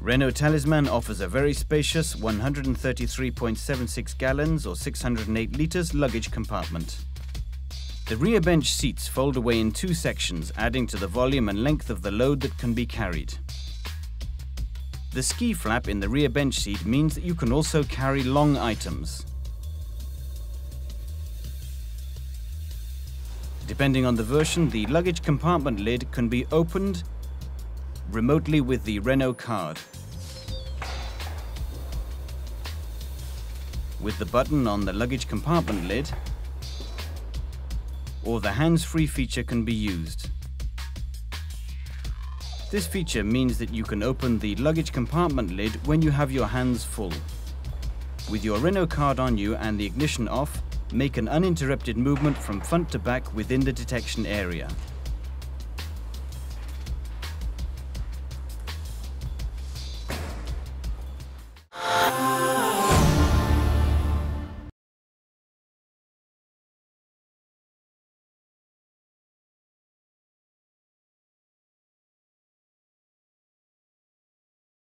Renault Talisman offers a very spacious 133.76 gallons or 608 litres luggage compartment. The rear bench seats fold away in two sections, adding to the volume and length of the load that can be carried. The ski flap in the rear bench seat means that you can also carry long items. Depending on the version, the luggage compartment lid can be opened remotely with the Renault card. With the button on the luggage compartment lid, or the hands-free feature can be used. This feature means that you can open the luggage compartment lid when you have your hands full. With your Renault card on you and the ignition off, make an uninterrupted movement from front to back within the detection area.